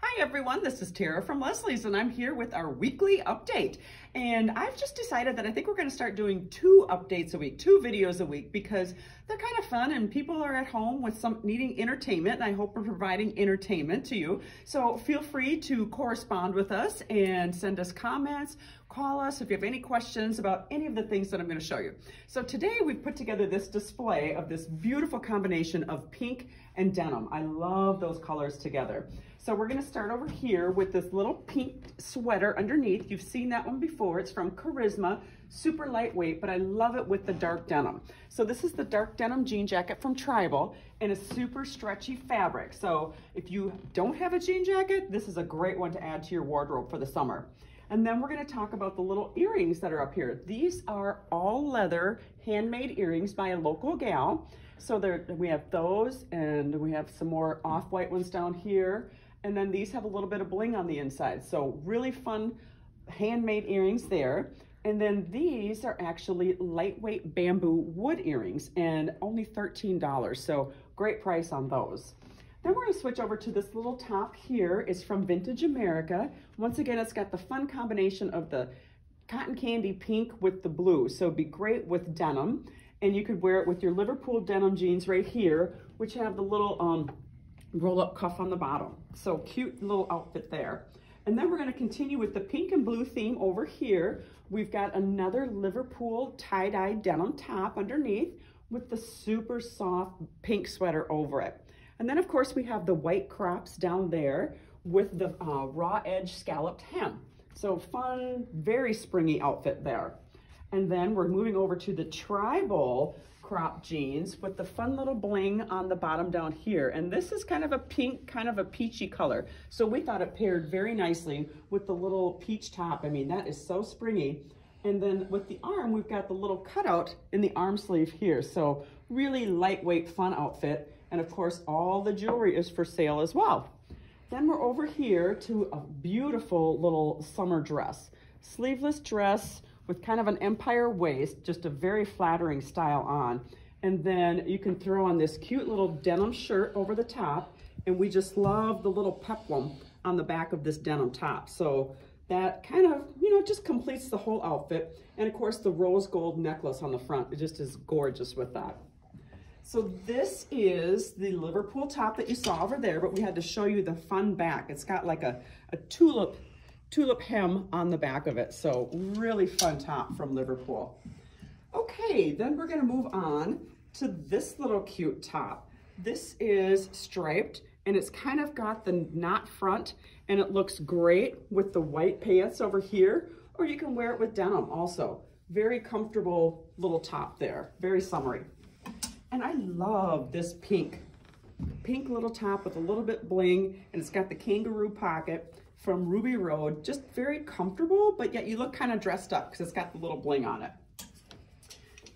Hi everyone, this is Tara from Leslie's and I'm here with our weekly update. And I've just decided that I think we're gonna start doing two updates a week, two videos a week because they're kind of fun and people are at home with some needing entertainment and I hope we're providing entertainment to you. So feel free to correspond with us and send us comments, call us if you have any questions about any of the things that I'm gonna show you. So today we've put together this display of this beautiful combination of pink and denim. I love those colors together. So we're gonna start over here with this little pink sweater underneath. You've seen that one before. It's from Charisma, super lightweight, but I love it with the dark denim. So this is the dark denim jean jacket from Tribal in a super stretchy fabric. So if you don't have a jean jacket, this is a great one to add to your wardrobe for the summer. And then we're gonna talk about the little earrings that are up here. These are all leather handmade earrings by a local gal. So there, we have those and we have some more off-white ones down here. And then these have a little bit of bling on the inside. So really fun handmade earrings there. And then these are actually lightweight bamboo wood earrings and only $13. So great price on those. Then we're gonna switch over to this little top here. It's from Vintage America. Once again, it's got the fun combination of the cotton candy pink with the blue. So it'd be great with denim. And you could wear it with your Liverpool denim jeans right here, which have the little um, roll up cuff on the bottom. So cute little outfit there. And then we're gonna continue with the pink and blue theme over here. We've got another Liverpool tie-dye denim top underneath with the super soft pink sweater over it. And then of course we have the white crops down there with the uh, raw edge scalloped hem. So fun, very springy outfit there. And then we're moving over to the tribal crop jeans with the fun little bling on the bottom down here. And this is kind of a pink, kind of a peachy color. So we thought it paired very nicely with the little peach top. I mean, that is so springy. And then with the arm, we've got the little cutout in the arm sleeve here. So really lightweight, fun outfit. And of course, all the jewelry is for sale as well. Then we're over here to a beautiful little summer dress. Sleeveless dress with kind of an empire waist, just a very flattering style on. And then you can throw on this cute little denim shirt over the top. And we just love the little peplum on the back of this denim top. So that kind of, you know, just completes the whole outfit. And of course the rose gold necklace on the front, it just is gorgeous with that. So this is the Liverpool top that you saw over there, but we had to show you the fun back. It's got like a, a tulip tulip hem on the back of it. So really fun top from Liverpool. Okay, then we're gonna move on to this little cute top. This is striped and it's kind of got the knot front and it looks great with the white pants over here, or you can wear it with denim also. Very comfortable little top there, very summery. And I love this pink, pink little top with a little bit bling and it's got the kangaroo pocket from Ruby Road. Just very comfortable, but yet you look kind of dressed up because it's got the little bling on it.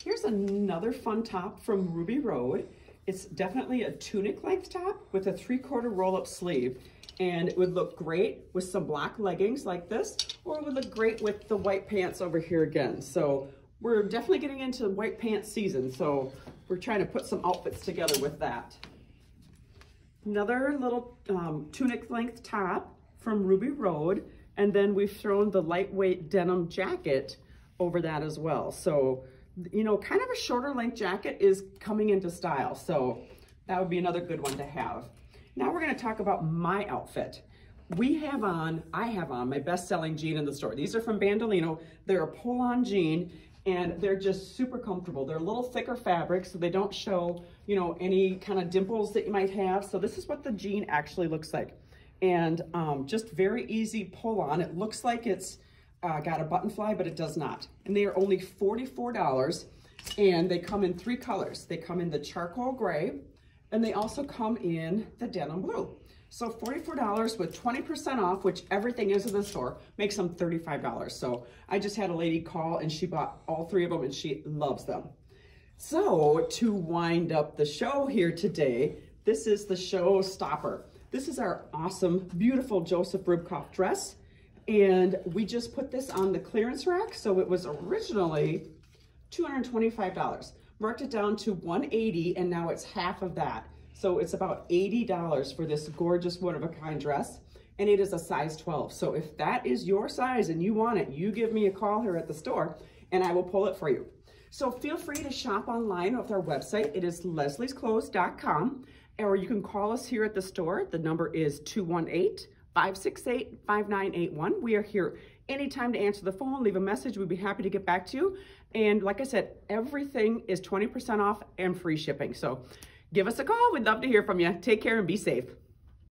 Here's another fun top from Ruby Road. It's definitely a tunic length top with a three quarter roll up sleeve. And it would look great with some black leggings like this, or it would look great with the white pants over here again. So we're definitely getting into white pants season. So we're trying to put some outfits together with that. Another little um, tunic length top from Ruby Road. And then we've thrown the lightweight denim jacket over that as well. So, you know, kind of a shorter length jacket is coming into style. So that would be another good one to have. Now we're gonna talk about my outfit. We have on, I have on my best-selling jean in the store. These are from Bandolino. They're a pull-on jean and they're just super comfortable. They're a little thicker fabric so they don't show, you know, any kind of dimples that you might have. So this is what the jean actually looks like and um, just very easy pull on. It looks like it's uh, got a button fly, but it does not. And they are only $44 and they come in three colors. They come in the charcoal gray and they also come in the denim blue. So $44 with 20% off, which everything is in the store, makes them $35. So I just had a lady call and she bought all three of them and she loves them. So to wind up the show here today, this is the show stopper. This is our awesome, beautiful Joseph Ribkoff dress. And we just put this on the clearance rack. So it was originally $225. Marked it down to 180 and now it's half of that. So it's about $80 for this gorgeous one of a kind dress. and it is a size 12. So if that is your size and you want it, you give me a call here at the store and I will pull it for you. So feel free to shop online with our website. It is lesliesclothes.com or you can call us here at the store. The number is 218-568-5981. We are here anytime to answer the phone, leave a message. We'd be happy to get back to you. And like I said, everything is 20% off and free shipping. So give us a call. We'd love to hear from you. Take care and be safe.